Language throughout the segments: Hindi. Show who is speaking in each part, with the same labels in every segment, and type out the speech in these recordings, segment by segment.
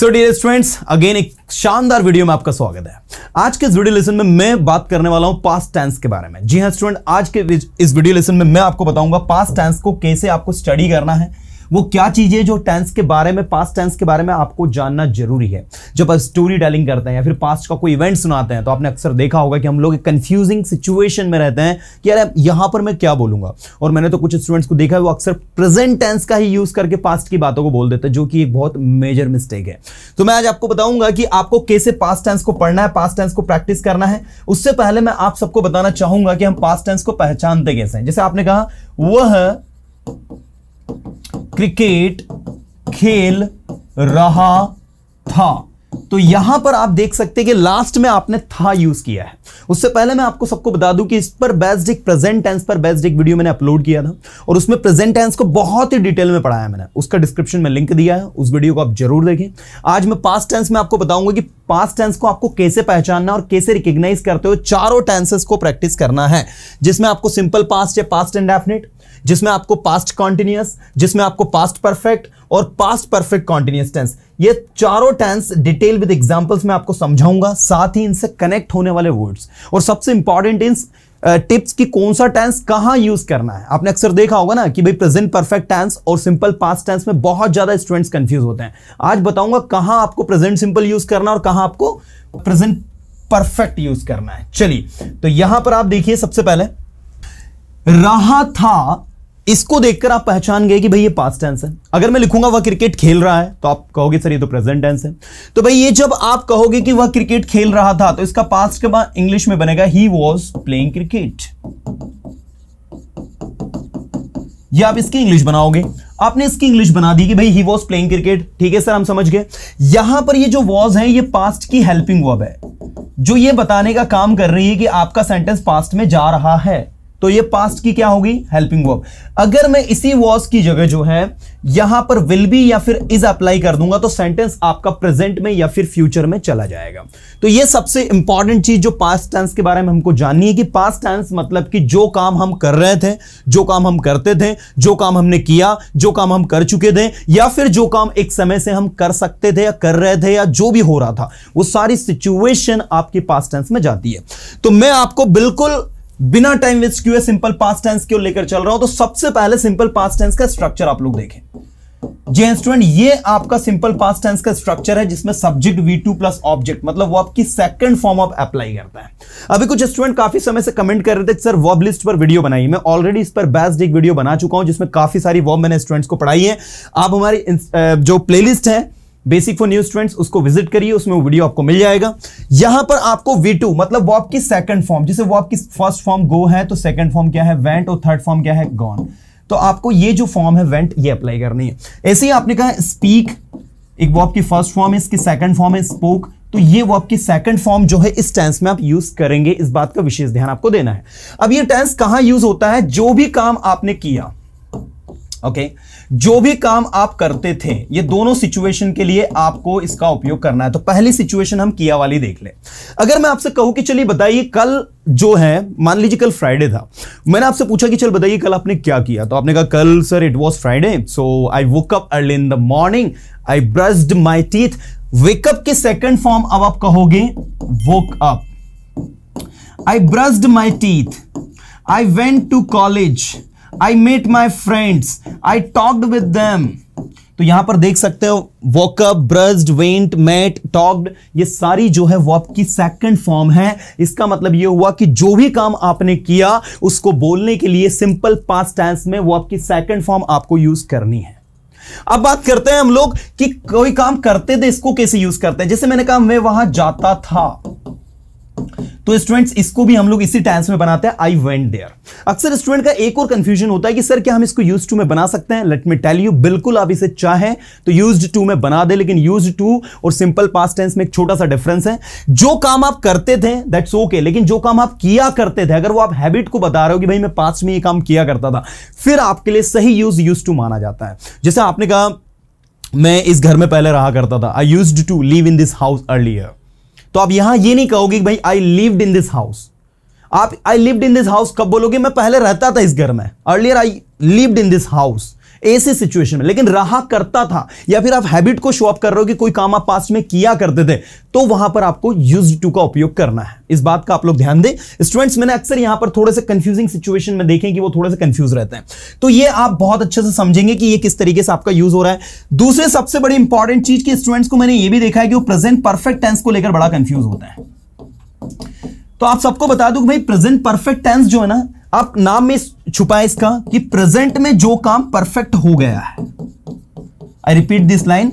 Speaker 1: सो डियर स्टूडेंट्स अगेन एक शानदार वीडियो में आपका स्वागत है। आज के इस वीडियो लेसन में मैं बात करने वाला हूँ पास्ट टेंस के बारे में। जी हाँ स्टूडेंट आज के इस वीडियो लेसन में मैं आपको बताऊँगा पास्ट टेंस को कैसे आपको स्टडी करना है। वो क्या चीज़ जो टेंस के बारे में पास्ट टेंस के बारे में आपको जानना ज़रूरी है। जब आप स्टोरी टेलिंग करते हैं या फिर पास्ट का कोई इवेंट सुनाते हैं तो आपने अक्सर देखा होगा कि हम लोग एक कंफ्यूजिंग सिचुएशन में रहते हैं कि यार, यहाँ पर मैं क्या बोलूँगा? और मैंने तो कुछ स्टूडेंट्स को देखा है, वो अक्सर प्रेजेंट टेंस का ही यूज़ करके पास्ट की बातों को बोल देते हैं, जो कि एक बहुत मेजर मिस्टेक है। तो मैं आज आपको बताऊँगा कि आपको कैसे पास्ट टेंस को पढ़ना है पास्ट टेंस को प्रैक्टिस करना है। उससे पहले मैं आप सबको बताना चाहूँगा कि हम पास्ट टेंस को पहचानते कैसे हैं। जैसे आपने कहा, वह क्रिकेट खेल रहा था। तो यहाँ पर आप देख सकते हैं कि लास्ट में आपने था यूज़ किया है। उससे पहले मैं आपको सबको बता दूँ कि इस पर बेस्ड एक प्रेजेंट टेंस पर बेस्ड एक वीडियो मैंने अपलोड किया था और उसमें प्रेजेंट टेंस को बहुत ही डिटेल में पढ़ाया मैंने। उसका डिस्क्रिप्शन में लिंक दिया है, उस वीडियो को आप ज़रूर देखें। आज मैं पास्ट टेंस में आपको बताऊँगा कि पास्ट टेंस को आपको कैसे पहचानना और कैसे रिकग्नाइज करते हुए चारों टेंसेस को प्रैक्टिस करना है, जिसमें आपको सिंपल पास्ट या पास्ट एंड डेफिनेट जिसमें आपको पास्ट कॉन्टिन्यूस जिसमें आपको पास्ट परफेक्ट और पास्ट परफेक्ट कॉन्टिन्यूस टेंस ये चारों टेंस डिटेल विद एग्जांपल्स में आपको समझाऊँगा, साथ ही इनसे कनेक्ट होने वाले वर्ड्स और सबसे इंपॉर्टेंट इन टिप्स की कौन सा टेंस कहाँ यूज़ करना है? आपने अक्सर देखा होगा ना कि भाई प्रेजेंट परफेक्ट टेंस और सिंपल पास्ट टेंस में बहुत ज़्यादा स्टूडेंट्स कंफ्यूज होते हैं. आज बताऊँगा कहाँ आपको प्रेजेंट सिंपल यूज़ करना और कहाँ आपको प्रेजेंट परफेक्ट यूज़ करना है. चलिए तो यहाँ पर आप देखिए सबसे पहले. रहा था इसको देखकर आप पहचान गए कि भाई ये पास्ट टेंस है। अगर मैं लिखूँगा, वह क्रिकेट खेल रहा है तो आप कहोगे, सर, ये तो प्रेजेंट टेंस है। तो भाई ये जब आप कहोगे कि वह क्रिकेट खेल रहा था तो इसका पास्ट के बाद इंग्लिश में बनेगा ही वॉज़ प्लेइंग क्रिकेट ये आप इसकी इंग्लिश बनाओगे। आपने इसकी इंग्लिश बना दी कि भाई ही वॉज़ प्लेइंग क्रिकेट ठीक है, सर, हम समझ गए। यहाँ पर ये जो वॉज़ है, ये पास्ट की हेल्पिंग वर्ब है, जो ये बताने का काम कर रही है कि आपका सेंटेंस पास्ट में जा रहा है। तो ये पास्ट की क्या होगी? हेल्पिंग वर्ब अगर मैं इसी वॉज़ की जगह जो है, यहाँ पर विल बी या फिर इज़ अप्लाई कर दूँगा तो सेंटेंस आपका प्रेजेंट में या फिर फ्यूचर में चला जाएगा। तो ये सबसे इंपॉर्टेंट चीज़ जो पास्ट टेंस के बारे में हमको जाननी है कि पास्ट टेंस मतलब कि जो काम हम कर रहे थे, जो काम हम करते थे, जो काम हमने किया, जो काम हम कर चुके थे, या फिर जो काम एक समय से हम कर सकते थे या कर रहे थे या जो भी हो रहा था, वो सारी सिचुएशन आपकी पास्ट टेंस में जाती है। तो मैं आपको बिल्कुल बिना टाइम वेस्ट किए सिंपल पास्ट टेंस क्यों लेकर चल रहा हूँ तो सबसे पहले सिंपल पास्ट टेंस का स्ट्रक्चर आप लोग देखें। जी स्टूडेंट ये आपका सिंपल पास्ट टेंस का स्ट्रक्चर है, जिसमें subject V two plus object मतलब वो आपकी सेकंड फॉर्म ऑफ़ अप्लाई करता है। अभी कुछ स्टूडेंट काफ़ी समय से कमेंट कर रहे थे सर वर्ब लिस्ट पर वीडियो बनाई मैं ऑलरेडी इस पर बेस्ट एक वीडियो बना चुका हूँ, जिसमें काफ़ी सारी वर्ब मैंने स्टूडेंट्स को पढ़ाई है। आप हमारी जो प्लेलिस्ट है बेसिक फॉर न्यू स्टूडेंट्स उसको विज़िट करिए, उसमें वो वीडियो आपको मिल जाएगा। यहाँ पर आपको वी टू मतलब वो आपकी सेकंड फॉर्म जिसे वो आपकी फ़र्स्ट फॉर्म गो है तो सेकंड फॉर्म क्या है? वेंट और थर्ड फॉर्म क्या है? गॉन तो आपको ये जो फॉर्म है वेंट ये अप्लाई करनी है। ऐसे ही आपने कहा स्पीक एक वो आपकी फ़र्स्ट फॉर्म है, इसकी सेकंड फॉर्म है स्पोक तो ये वो आपकी सेकंड फॉर्म जो है, इस टेंस में आप यूज़ करेंगे, इस बात का विशेष ध्यान आपको देना है। अब ये टेंस कहाँ यूज़ होता है? जो भी काम आपने किया ओके okay? जो भी काम आप करते थे, ये दोनों सिचुएशन के लिए आपको इसका उपयोग करना है। तो पहली सिचुएशन हम किया वाली देख ले। अगर मैं आपसे कहूँ कि चलिए बताइए, कल जो है, मान लीजिए कल फ्राइडे था। मैंने आपसे पूछा कि चल बताइए, कल आपने क्या किया? तो आपने कहा, कल sir it was Friday so I woke up early in the morning I brushed my teeth wake up के सेकेंड फॉर्म अब आप कहोगे woke up I brushed my teeth I went to college I met my friends I talked with them तो यहाँ पर देख सकते हो woke up brushed went met talked ये सारी जो है वो आपकी सेकंड फॉर्म है। इसका मतलब ये हुआ कि जो भी काम आपने किया, उसको बोलने के लिए सिंपल पास्ट टेंस में वो आपकी सेकंड फॉर्म आपको यूज़ करनी है। अब बात करते हैं हम लोग कि कोई काम करते थे, इसको कैसे यूज़ करते हैं? जैसे मैंने कहा, मैं वहाँ जाता था। तो स्टूडेंट्स इसको भी हम लोग इसी टेंस में बनाते हैं। आई वेंट देयर अक्सर स्टूडेंट का एक और कंफ्यूजन होता है कि सर क्या हम इसको यूज़ टू में बना सकते हैं? लेट मी टेल यू बिल्कुल आप इसे चाहें तो यूज़ टू में बना दे लेकिन यूज़ टू और सिंपल पास्ट टेंस में एक छोटा सा डिफरेंस है। जो काम आप करते थे दैट्स ओके okay, लेकिन जो काम आप किया करते थे अगर वो आप हैबिट को बता रहे हो कि भाई मैं पास्ट में ये काम किया करता था फिर आपके लिए सही यूज़ यूज़ टू माना जाता है। जैसे आपने कहा मैं इस घर में पहले रहा करता था। I use to live in this house earlier तो आप यहाँ ये नहीं कहोगे कि भाई I lived in this house आप I lived in this house कब बोलोगे? मैं पहले रहता था इस घर में. Earlier I lived in this house ऐसी सिचुएशन में। लेकिन रहा करता था, या फिर आप हैबिट को शो अप कर रहे हो कि कोई काम आप पास्ट में किया करते थे तो वहाँ पर आपको यूज़ टू का उपयोग करना है। इस बात का आप लोग ध्यान दें। स्टूडेंट्स मैंने अक्सर यहाँ पर थोड़े से कंफ्यूजिंग सिचुएशन में देखें कि वो थोड़े से कंफ्यूज रहते हैं। तो ये आप बहुत अच्छे से समझेंगे कि ये किस तरीके से आपका यूज़ हो रहा है। दूसरे सबसे बड़ी इंपॉर्टेंट चीज़ की स्टूडेंट्स को मैंने ये भी देखा है कि वो प्रेजेंट परफेक्ट टेंस को लेकर बड़ा कंफ्यूज होता है। तो आप सबको बता दूँ भाई प्रेजेंट परफेक्ट टेंस जो है ना, आप नाम में छुपा है इसका कि प्रेजेंट में जो काम परफेक्ट हो गया है। I repeat this line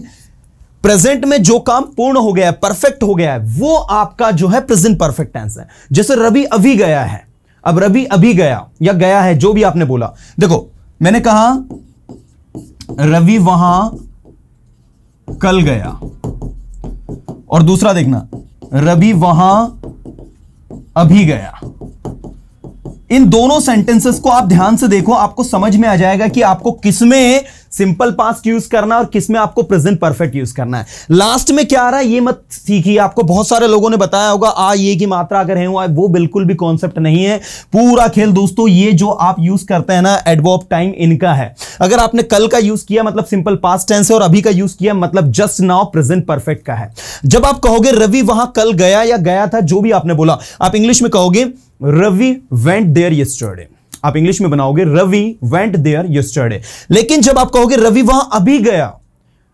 Speaker 1: present में जो काम पूर्ण हो गया है परफेक्ट हो गया है, वो आपका जो है प्रेजेंट परफेक्ट टेंस है। जैसे रवि अभी गया है, अब रवि अभी गया या गया है, जो भी आपने बोला। देखो, मैंने कहा, रवि वहाँ कल गया। और दूसरा देखना, रवि वहाँ अभी गया। इन दोनों सेंटेंसेस को आप ध्यान से देखो, आपको समझ में आ जाएगा कि आपको किसमें सिंपल पास्ट यूज़ करना है और किसमें आपको प्रेजेंट परफेक्ट यूज़ करना है। लास्ट में क्या आ रहा है, ये मत सीखिए, आपको बहुत सारे लोगों ने बताया होगा, आ, ये की मात्रा अगर है, वो बिल्कुल भी कॉन्सेप्ट नहीं है। पूरा खेल दोस्तों, ये जो आप यूज़ करते हैं ना एडवर्ब टाइम इनका है। अगर आपने कल का यूज़ किया मतलब सिंपल पास्ट टेंस है, और अभी का यूज़ किया मतलब जस्ट नाउ प्रेजेंट परफेक्ट का है। जब आप कहोगे, रवि, वहाँ कल गया या गया था, जो भी आपने बोला, आप इंग्लिश में कहोगे रवि वेंट देयर यस्टरडे आप इंग्लिश में बनाओगे, रवि वेंट देयर यस्टरडे लेकिन जब आप कहोगे रवि वहाँ अभी गया,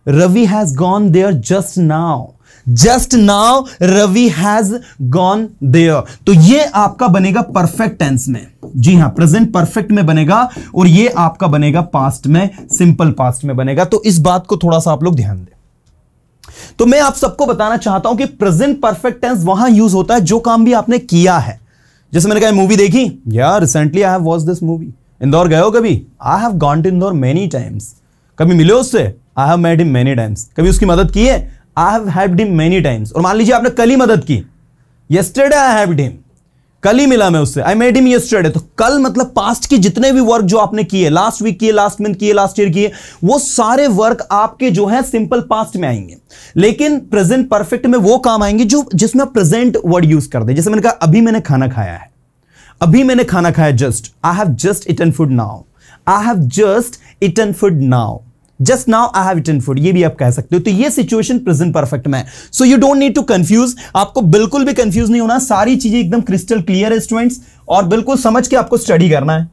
Speaker 1: Ravi has gone there just now just now Ravi has gone there तो ये आपका बनेगा परफेक्ट टेंस में. जी हाँ प्रेजेंट परफेक्ट में बनेगा और ये आपका बनेगा पास्ट में सिंपल पास्ट में बनेगा. तो इस बात को थोड़ा सा आप लोग ध्यान दें. तो मैं आप सबको बताना चाहता हूँ कि प्रेजेंट परफेक्ट टेंस वहाँ यूज़ होता है, जो काम भी आपने किया है. जैसे मैंने कहा मूवी देखी? या recently I have watch this movie Indore गए हो कभी? I have gone to Indore many times कभी मिले उससे? I have made him many times कभी उसकी मदद की है? I have helped him many times और मान लीजिए आपने कल ही मदद की। येस्टरडे आई हैव हिम कल ही मिला मैं उससे। आई मेड हिम यस्टरडे तो कल मतलब पास्ट के जितने भी वर्क जो आपने किए लास्ट वीक किए लास्ट मंथ किए लास्ट ईयर किए, वो सारे वर्क आपके जो है सिंपल पास्ट में आएँगे। लेकिन प्रेजेंट परफेक्ट में वो काम आएँगे जो, जिसमें आप प्रेजेंट वर्ड यूज़ कर दे। जैसे मैंने कहा, अभी मैंने खाना खाया है। अभी मैंने खाना खाया just I have just eaten food now I have just eaten food now just now I have eaten food ये भी आप कह सकते हो। तो ये सिचुएशन प्रेजेंट परफेक्ट में so you don't need to confuse आपको बिल्कुल भी कंफ्यूज नहीं होना। सारी चीज़ें एकदम क्रिस्टल क्लियर है स्टूडेंट्स और बिल्कुल समझ के आपको स्टडी करना है।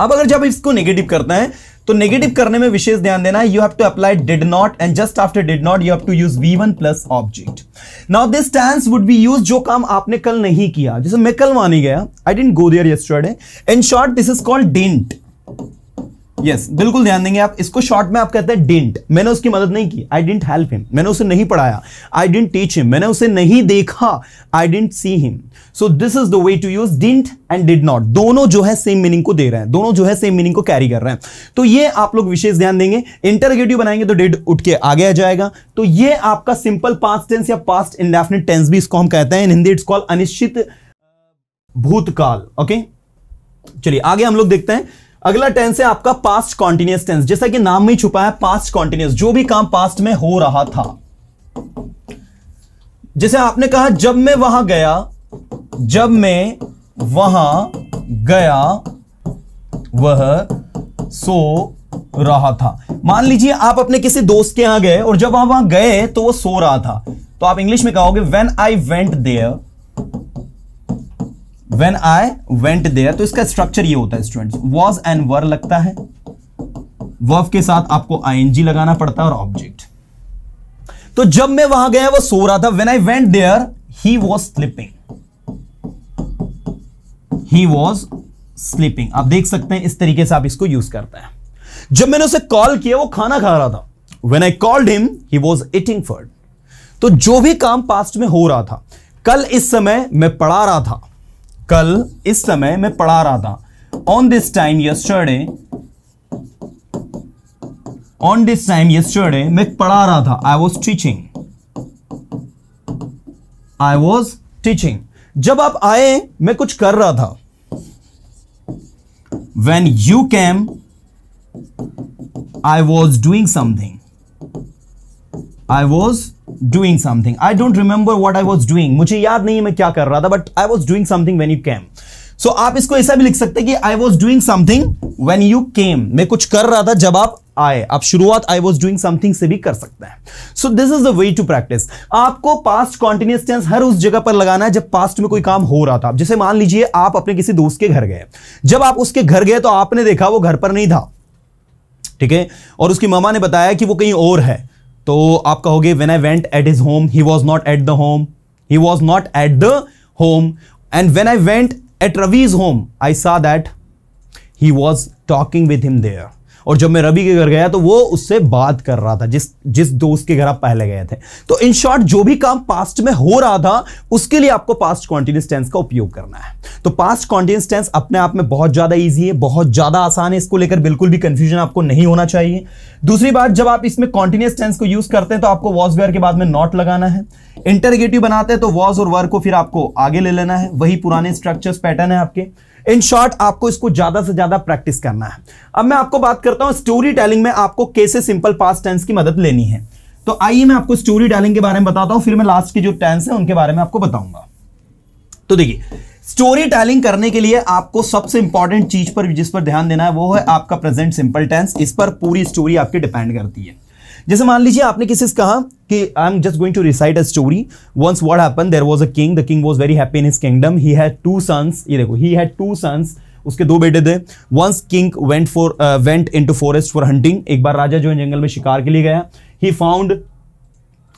Speaker 1: अब अगर जब इसको नेगेटिव करते हैं तो नेगेटिव करने में विशेष ध्यान देना है। You have to apply did not and just after did not you have to use V one plus object now this tense would be use जो काम आपने कल नहीं किया। जैसे मैं कल नहीं गया। I didn't go there yesterday in short this is called didn't yes, बिल्कुल ध्यान देंगे आप। इसको शॉर्ट में आप कहते हैं डिंट मैंने उसकी मदद नहीं की। आई डिंट हेल्प हिम मैंने उसे नहीं पढ़ाया। आई डिंट टीच हिम मैंने उसे नहीं देखा। I didn't see him so this is the way to use didn't and did not दोनों जो है सेम मीनिंग को दे रहे हैं। दोनों जो है सेम मीनिंग को कैरी कर रहे हैं। तो ये आप लोग विशेष ध्यान देंगे। इंटरगेटिव बनाएँगे तो डिड उठ के आगे आ जाएगा। तो ये आपका सिंपल पास्ट टेंस या पास्ट इंडेफिनिट टेंस भी इसको हम कहते हैं। इन हिंदी इट्स कॉल्ड अनिश्चित भूतकाल। ओके चलिए आगे हम लोग देखते हैं। अगला टेंस है आपका पास्ट कॉन्टिन्यूस टेंस जैसा कि नाम में छुपा है पास्ट कॉन्टिन्यूस जो भी काम पास्ट में हो रहा था। जैसे आपने कहा, जब मैं वहाँ गया, जब मैं वहाँ गया, वह सो रहा था। मान लीजिए आप अपने किसी दोस्त के यहाँ गए और जब आप वहाँ गए तो वो सो रहा था। तो आप इंग्लिश में कहोगे when I went there when I went there तो इसका स्ट्रक्चर ये होता है स्टूडेंट्स वॉज़ एंड वर लगता है। वर्फ के साथ आपको आईएनजी लगाना पड़ता है और ऑब्जेक्ट तो जब मैं वहाँ गया, वो सो रहा था। When I went there he was slipping he was sleeping आप देख सकते हैं, इस तरीके से आप इसको यूज़ करते हैं। जब मैंने उसे कॉल किया, वो खाना खा रहा था। When I called him he was eating food तो जो भी काम पास्ट में हो रहा था, कल इस समय मैं पढ़ा रहा था। कल इस समय मैं पढ़ा रहा था। On this time yesterday on this time yesterday मैं पढ़ा रहा था। I was teaching I was teaching जब आप आए, मैं कुछ कर रहा था। When you came I was doing something I was doing something I don't remember what I was doing मुझे याद नहीं मैं क्या कर रहा था but I was doing something when you came so आप इसको ऐसा भी लिख सकते हैं कि I was doing something when you came मैं कुछ कर रहा था जब आप आए। आप शुरुआत आई वॉज़ डूइंग समथिंग से भी कर सकते हैं। So this is the way to practice आपको पास्ट कॉन्टिन्यूस टेंस हर उस जगह पर लगाना है जब पास्ट में कोई काम हो रहा था। जैसे मान लीजिए आप अपने किसी दोस्त के घर गए। जब आप उसके घर गए तो आपने देखा वो घर पर नहीं था। ठीक है? और उसकी मामा ने बताया कि वो कहीं और है। तो आप कहोगे when I went at his home he was not at the home he was not at the home and when I went at Ravi's home I saw that he was talking with him there और जब मैं रवि के घर गया तो वो उससे बात कर रहा था, जिस जिस दोस्त के घर आप पहले गए थे। तो इन शॉर्ट जो भी काम पास्ट में हो रहा था, उसके लिए आपको पास्ट कॉन्टिन्यूस टेंस का उपयोग करना है। तो पास्ट कॉन्टिन्यूस टेंस अपने आप में बहुत ज़्यादा ईजी है, बहुत ज़्यादा आसान है, इसको लेकर बिल्कुल भी कंफ्यूजन आपको नहीं होना चाहिए। दूसरी बात, जब आप इसमें कॉन्टिन्यूस टेंस को यूज़ करते हैं तो आपको वॉज़ वेयर के बाद में नॉट लगाना है। इंटरगेटिव बनाते हैं तो वॉज़ और वर्क को फिर आपको आगे ले लेना है। वही पुराने स्ट्रक्चर्स पैटर्न है आपके। इन शॉर्ट, आपको इसको ज़्यादा से ज़्यादा प्रैक्टिस करना है। अब मैं आपको बात करता हूँ, स्टोरी टेलिंग में आपको कैसे सिंपल पास्ट टेंस की मदद लेनी है। तो आइए मैं आपको स्टोरी टेलिंग के बारे में बताता हूँ, फिर मैं लास्ट की जो टेंस है उनके बारे में आपको बताऊँगा। तो देखिए, स्टोरी टेलिंग करने के लिए आपको सबसे इंपॉर्टेंट चीज़ पर जिस पर ध्यान देना है, वो है आपका प्रेजेंट सिंपल टेंस इस पर पूरी स्टोरी आपकी डिपेंड करती है। जैसे मान लीजिए आपने किसी से कहा कि I am just going to recite a story once what happened there was a king the king was very happy in his kingdom he had two sons ये देखो ही हैड टू सन्स उसके दो बेटे थे. Once king went for went into forest for hunting एक बार राजा जो है जंगल में शिकार के लिए गया. ही फाउंड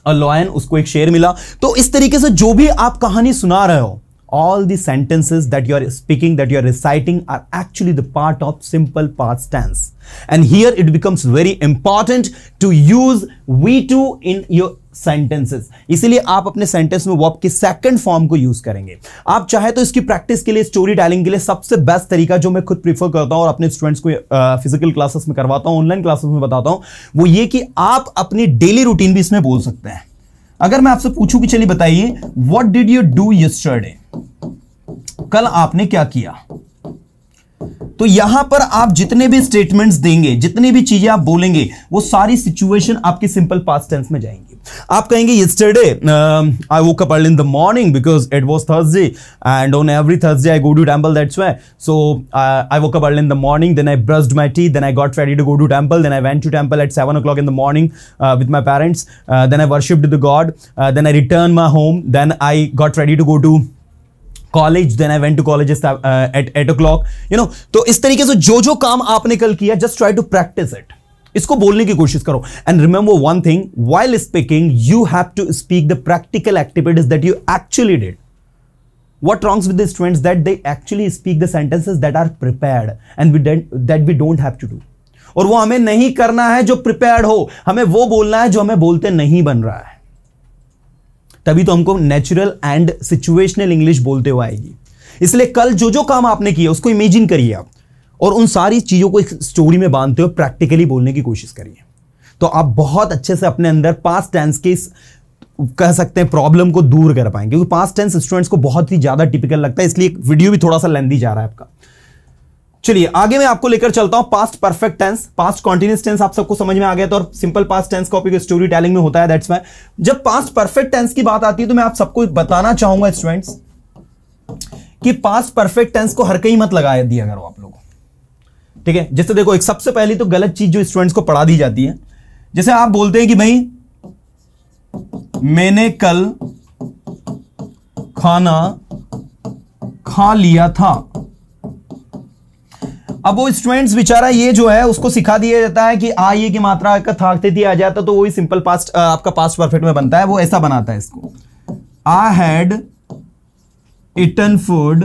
Speaker 1: अ लॉयन उसको एक शेर मिला. तो इस तरीके से जो भी आप कहानी सुना रहे हो all the sentences that you are speaking, that you are reciting are actually the part of simple past tense. And here it becomes very important to use v2 in your sentences इसीलिए आप अपने सेंटेंस में वर्ब के सेकंड फॉर्म को यूज़ करेंगे। आप चाहे तो इसकी प्रैक्टिस के लिए स्टोरी टेलिंग के लिए सबसे बेस्ट तरीका जो मैं खुद प्रीफर करता हूँ और अपने स्टूडेंट्स को फ़िज़िकल क्लासेस में करवाता हूँ ऑनलाइन क्लासेस में बताता हूँ, वो ये कि आप अपनी डेली रूटीन भी इसमें बोल सकते हैं। अगर मैं आपसे पूछूँ कि चलिए बताइए what did you do yesterday कल आपने क्या किया? तो यहाँ पर आप जितने भी स्टेटमेंट्स देंगे, जितनी भी चीज़ें आप बोलेंगे, वो सारी सिचुएशन आपके सिंपल पास्ट टेंस में जाएँगे। आप कहेंगे yesterday I woke up in the morning because it was Thursday and on every Thursday I go to temple that's why so I woke up in the morning then I brushed my teeth then I got ready to go to temple then I went to temple at seven o'clock in the morning with my parents then I worship to the god then I return my home then I got ready to go to college then I went to college at eight o'clock you know तो इस तरीके से जो जो काम आपने कल किया just try to practice it इसको बोलने की कोशिश करो। And remember one thing while speaking you have to speak the practical activities that you actually did what wrongs with the students that they actually speak the sentences that are prepared and we that we don't have to और वो हमें नहीं करना है जो प्रिपेयर्ड हो। हमें वो बोलना है जो हमें बोलते नहीं बन रहा है। तभी तो हमको नेचुरल एंड सिचुएशनल इंग्लिश बोलते हुए आएगी। इसलिए कल जो जो काम आपने किया उसको इमेजिन करिए आप। और उन सारी चीज़ों को एक स्टोरी में बांधते हुए प्रैक्टिकली बोलने की कोशिश करिए। तो आप बहुत अच्छे से अपने अंदर पास टेंस के इस, कह सकते हैं प्रॉब्लम को दूर कर पाएँगे। क्योंकि पास टेंस स्टूडेंट्स को बहुत ही ज़्यादा टिपिकल लगता है, इसलिए वीडियो भी थोड़ा सा लेंदी जा रहा है आपका। चलिए, आगे मैं आपको लेकर चलता हूँ past perfect tense past continuous tense आप सबको समझ में आ गया तो और सिंपल पास्ट टेंस का उपयोग स्टोरी टेलिंग में होता है दैट्स जब पास्ट परफेक्ट टेंस की बात आती है तो मैं आप सबको बताना चाहूँगा स्टूडेंट्स कि पास्ट परफेक्ट टेंस को हर कहीं मत लगा दिया करो आप लोग ठीक है? जैसे देखो, एक सबसे पहली तो गलत चीज़ जो स्टूडेंट्स को पढ़ा दी जाती है। जैसे आप बोलते हैं कि भाई, मैंने कल खाना खा लिया था। अब वो स्टूडेंट्स बेचारा ये जो है, उसको सिखा दिया जाता है कि आ, ये की मात्रा का थाकते थी आ जाता तो वही सिंपल पास्ट आपका पास्ट परफेक्ट में बनता है, वो ऐसा बनाता है इसको। I had eaten food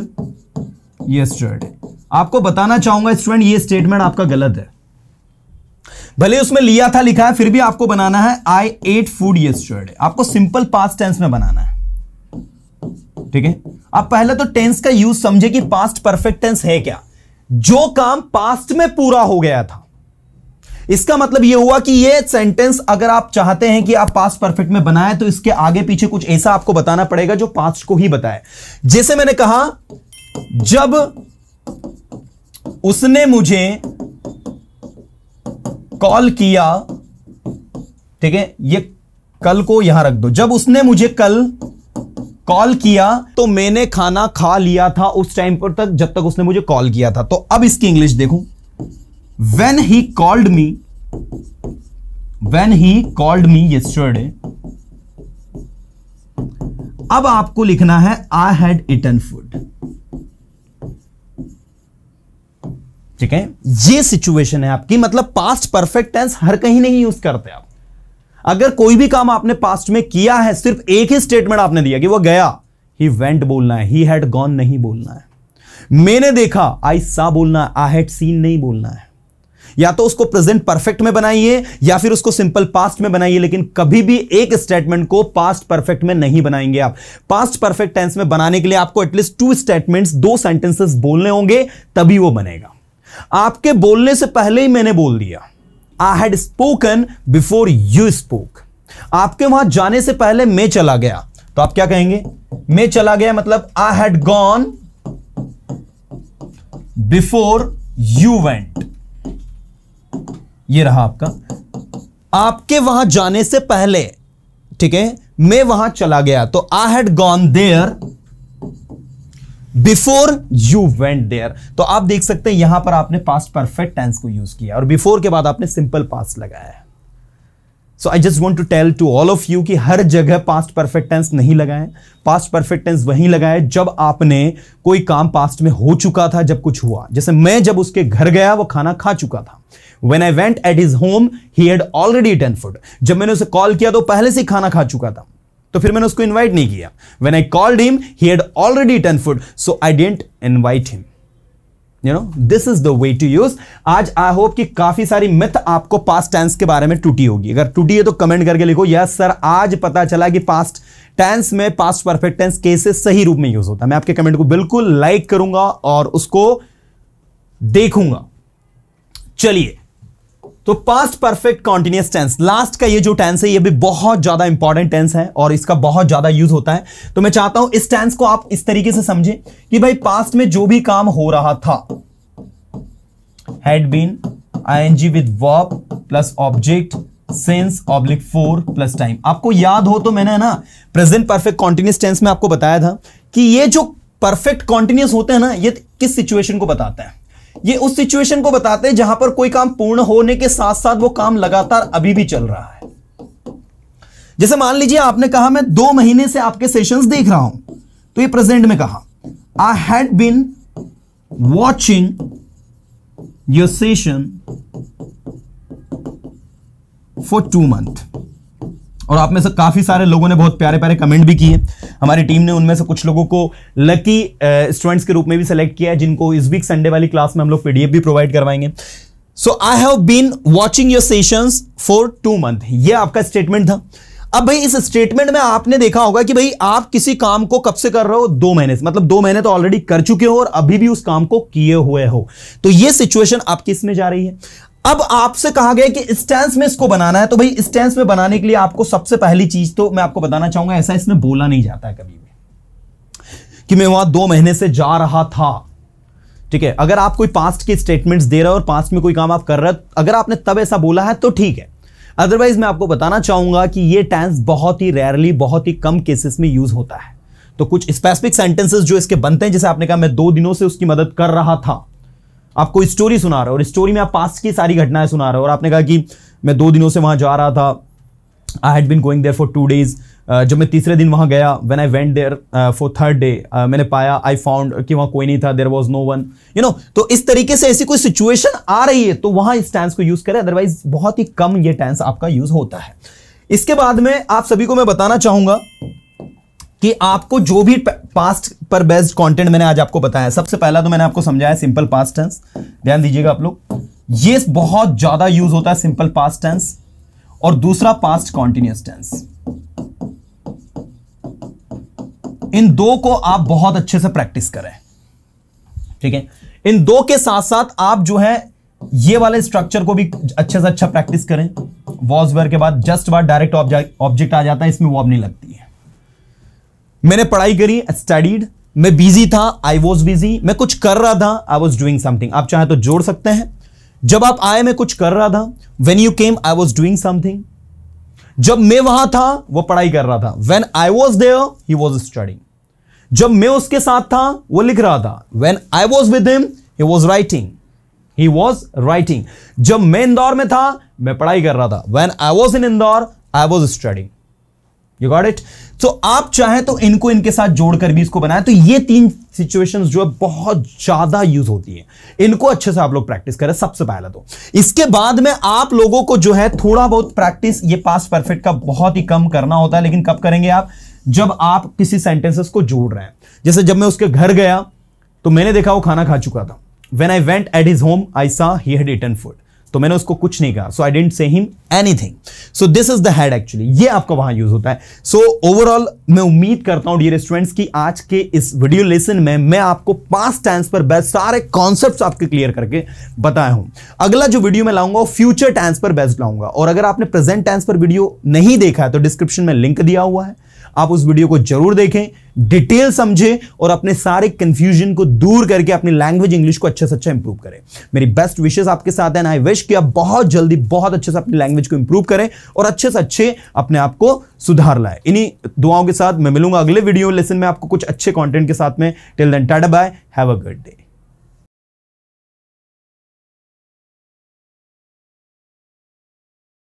Speaker 1: yesterday आपको बताना चाहूँगा स्टूडेंट ये स्टेटमेंट आपका गलत है। भले उसमें लिया था, लिखा है, फिर भी आपको बनाना है आई एट फ़ूड यस्टरडे आपको सिंपल पास्ट टेंस में बनाना है। ठीक है? आप पहले तो टेंस का यूज़ समझे कि पास्ट परफेक्ट टेंस है क्या। जो काम पास्ट में पूरा हो गया था। इसका मतलब यह हुआ कि यह सेंटेंस अगर आप चाहते हैं कि आप पास्ट परफेक्ट में बनाए तो इसके आगे पीछे कुछ ऐसा आपको बताना पड़ेगा जो पास्ट को ही बताए। जैसे मैंने कहा, जब उसने मुझे कॉल किया, ठीक है, ये कल को यहाँ रख दो। जब उसने मुझे कल कॉल किया तो मैंने खाना खा लिया था उस टाइम पर तक, जब तक उसने मुझे कॉल किया था। तो अब इसकी इंग्लिश देखो। When he called me when he called me yesterday अब आपको लिखना है आई हैड इटन फ़ूड ठीक है? ये सिचुएशन है आपकी मतलब पास्ट परफेक्ट टेंस हर कहीं नहीं यूज़ करते आप। अगर कोई भी काम आपने पास्ट में किया है, सिर्फ़ एक ही स्टेटमेंट आपने दिया कि वो गया। ही वेंट बोलना है ही हैड गॉन नहीं बोलना है। मैंने देखा आई सा बोलना आई हैड सीन नहीं बोलना है। या तो उसको प्रेजेंट परफेक्ट में बनाइए, या फिर उसको सिंपल पास्ट में बनाइए, लेकिन कभी भी एक स्टेटमेंट को पास्ट परफेक्ट में नहीं बनाएँगे आप। पास्ट परफेक्ट टेंस में बनाने के लिए आपको एटलीस्ट टू स्टेटमेंट्स दो सेंटेंसेस बोलने होंगे, तभी वो बनेगा। आपके बोलने से पहले ही मैंने बोल दिया। I had spoken before you spoke आपके वहाँ जाने से पहले मैं चला गया। तो आप क्या कहेंगे? मैं चला गया मतलब I had gone before you went ये रहा आपका। आपके वहाँ जाने से पहले, ठीक है? मैं वहाँ चला गया। तो I had gone there before you went there. तो आप देख सकते हैं यहाँ पर आपने पास्ट परफेक्ट टेंस को यूज़ किया और बिफोर के बाद आपने सिंपल पास्ट लगाया है। So I just want to tell to all of you कि हर जगह पास्ट परफेक्ट टेंस नहीं लगाए। पास्ट परफेक्ट टेंस वहीं लगाए जब आपने कोई काम पास्ट में हो चुका था, जब कुछ हुआ। जैसे मैं जब उसके घर गया, वो खाना खा चुका था। When I went at his home he had already eaten food जब मैंने उसे कॉल किया तो पहले से खाना खा चुका था। तो फिर मैंने उसको इन्वाइट नहीं किया। When I called him he had already eaten food so I didn't invite him you know this is the way to use आज आई होप कि काफ़ी सारी मिथ आपको पास्ट टेंस के बारे में टूटी होगी। अगर टूटी है तो कमेंट करके लिखो यस सर आज पता चला कि पास्ट टेंस में पास्ट परफेक्ट टेंस कैसे सही रूप में यूज़ होता है। मैं आपके कमेंट को बिल्कुल लाइक करूँगा और उसको देखूँगा। चलिए तो past perfect continuous tense last का ये जो टेंस है, ये भी बहुत ज़्यादा इंपॉर्टेंट टेंस है और इसका बहुत ज़्यादा यूज़ होता है। तो मैं चाहता हूँ इस टेंस को आप इस तरीके से समझें कि भाई पास्ट में जो भी काम हो रहा था had been ING with verb plus object since oblique for plus time आपको याद हो तो मैंने ना प्रेजेंट परफेक्ट कॉन्टिन्यूस टेंस में आपको बताया था कि ये जो परफेक्ट कॉन्टिन्यूस होते हैं ना, ये किस सिचुएशन को बताता है? ये उस सिचुएशन को बताते हैं जहाँ पर कोई काम पूर्ण होने के साथ साथ वो काम लगातार अभी भी चल रहा है। जैसे मान लीजिए आपने कहा, मैं दो महीने से आपके सेशंस देख रहा हूँ तो ये प्रेजेंट में कहा I had been watching your session for two month और आप में से काफ़ी सारे लोगों ने बहुत प्यारे प्यारे कमेंट भी किए। हमारी टीम ने उनमें से कुछ लोगों को लकी स्टूडेंट्स के रूप में भी सेलेक्ट किया है, जिनको इस वीक संडे वाली क्लास में हम लोग पीडीएफ भी प्रोवाइड करवाएँगे। So I have been watching your sessions for two month ये आपका स्टेटमेंट था। अब भाई, इस स्टेटमेंट में आपने देखा होगा कि भाई, आप किसी काम को कब से कर रहे हो? दो महीने से। मतलब दो महीने तो ऑलरेडी कर चुके हो और अभी भी उस काम को किए हुए हो। तो ये सिचुएशन आपकी इसमें जा रही है। अब आपसे कहा गया कि स्टैंस में इसको बनाना है तो भाई स्टैंस में बनाने के लिए आपको सबसे पहली चीज़ तो मैं आपको बताना चाहूँगा, ऐसा इसमें बोला नहीं जाता है कभी भी कि मैं वहाँ दो महीने से जा रहा था। ठीक है, अगर आप कोई पास्ट के स्टेटमेंट्स दे रहे हो और पास्ट में कोई काम आप कर रहे हो, अगर आपने तब ऐसा बोला है तो ठीक है। अदरवाइज़ मैं आपको बताना चाहूँगा कि ये टेंस बहुत ही रेयरली बहुत ही कम केसेस में यूज़ होता है। तो कुछ स्पेसिफिक सेंटेंसेस जो इसके बनते हैं, जैसे आपने कहा मैं दो दिनों से उसकी मदद कर रहा था। आप कोई स्टोरी सुना रहा हो और स्टोरी में आप पास की सारी घटनाएँ सुना रहे हो और आपने कहा कि मैं दो दिनों से वहाँ जा रहा था I had been going there for two days जब मैं तीसरे दिन वहाँ गया when I went there for third day मैंने पाया आई फाउंड कि वहाँ कोई नहीं था there was no one you know तो इस तरीके से ऐसी कोई सिचुएशन आ रही है तो वहाँ इस टेंस को यूज़ करें अदरवाइज़ बहुत ही कम ये टेंस आपका यूज़ होता है। इसके बाद में आप सभी को मैं बताना चाहूँगा कि आपको जो भी पास्ट पर बेस्ड कंटेंट मैंने आज आपको बताया। सबसे पहला तो मैंने आपको समझाया सिंपल पास्ट टेंस ध्यान दीजिएगा आप लोग। ये बहुत ज़्यादा यूज़ होता है सिंपल पास्ट टेंस और दूसरा पास्ट कॉन्टिन्यूस टेंस इन दो को आप बहुत अच्छे से प्रैक्टिस करें। ठीक है? इन दो के साथ साथ आप जो है, ये वाले स्ट्रक्चर को भी अच्छे से अच्छा प्रैक्टिस करें। वॉज़ वेयर के बाद जस्ट बाद डायरेक्ट ऑब्जेक्ट आ जाता है, इसमें वॉब नहीं लगती है। मैंने पढ़ाई करी स्टडीड मैं बिज़ी था आई वॉज़ बिज़ी मैं कुछ कर रहा था आई वॉज़ डूइंग समथिंग आप चाहे तो जोड़ सकते हैं। जब आप आए, मैं कुछ कर रहा था। When you came I was doing something जब मैं वहाँ था, वो पढ़ाई कर रहा था। When I was there he was studying जब मैं उसके साथ था, वो लिख रहा था। When I was with him he was writing he was writing जब मैं इंदौर में था, मैं पढ़ाई कर रहा था। When I was in Indore I was studying you got it तो आप चाहें तो इनको इनके साथ जोड़कर भी इसको बनाए। तो ये तीन सिचुएशंस जो है बहुत ज़्यादा यूज़ होती है। इनको अच्छे से आप लोग प्रैक्टिस करें, सबसे पहले तो। इसके बाद में आप लोगों को जो है थोड़ा बहुत प्रैक्टिस ये पास परफेक्ट का बहुत ही कम करना होता है, लेकिन कब करेंगे आप? जब आप किसी सेंटेंसेस को जोड़ रहे हैं। जैसे जब मैं उसके घर गया तो मैंने देखा वो खाना खा चुका था। When I went at his home I saw he had eaten food तो मैंने उसको कुछ नहीं कहा। So I didn't say him anything so this is the head actually ये आपका वहाँ यूज़ होता है। सो so, ओवरऑल मैं उम्मीद करता हूँ डियर स्टूडेंट्स की आज के इस वीडियो लेसन में मैं आपको पाँच टेंस पर बेस्ट सारे कॉन्सेप्ट्स आपके क्लियर करके बताया हूँ। अगला जो वीडियो मैं लाऊँगा फ्यूचर टेंस पर बेस्ट लाऊँगा। और अगर आपने प्रेजेंट टेंस पर वीडियो नहीं देखा है तो डिस्क्रिप्शन में लिंक दिया हुआ है। आप उस वीडियो को ज़रूर देखें डिटेल समझें और अपने सारे कंफ्यूजन को दूर करके अपनी लैंग्वेज इंग्लिश को अच्छे से अच्छा इंप्रूव करें। मेरी बेस्ट विशेष आपके साथ है आई विश कि आप बहुत जल्दी, बहुत अच्छे से अपनी लैंग्वेज को इंप्रूव करें और अच्छे से अच्छे अपने आप को सुधार लाए। इन्हीं दुआओं के साथ मैं मिलूँगा अगले वीडियो लेसन में आपको कुछ अच्छे कॉन्टेंट के साथ में। Till then tata bye have a good day